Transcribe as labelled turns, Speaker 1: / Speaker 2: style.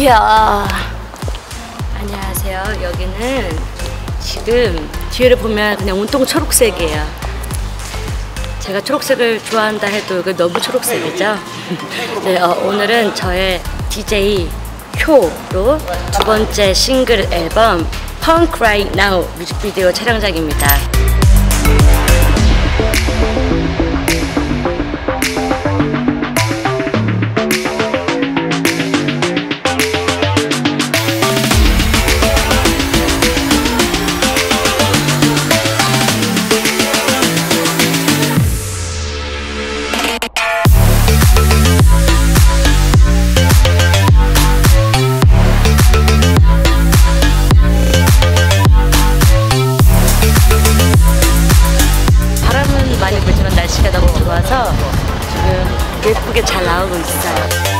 Speaker 1: 이야. 안녕하세요. 여기는 지금 뒤를 보면 그냥 온통 초록색이에요. 제가 초록색을 좋아한다 해도 이거 너무 초록색이죠? 네, 어, 오늘은 저의 DJ 효로 두 번째 싱글 앨범 Punk Right Now 뮤직비디오 촬영장입니다. 예쁘게 잘 나오고 있어요.